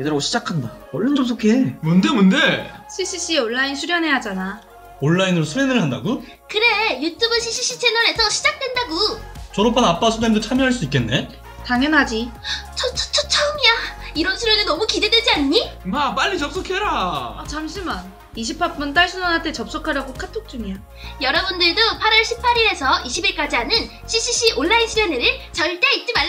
얘들아 시작한다. 얼른 접속해. 뭔데 뭔데? CCC 온라인 수련회 하잖아. 온라인으로 수련회를 한다고? 그래 유튜브 CCC 채널에서 시작된다고 졸업한 아빠 수련도 참여할 수 있겠네? 당연하지. 저, 저, 저 처음이야 이런 수련회 너무 기대되지 않니? 마 빨리 접속해라. 아, 잠시만. 20화분 딸순원한테 접속하려고 카톡 중이야. 여러분들도 8월 18일에서 20일까지 하는 CCC 온라인 수련회를 절대 잊지 마.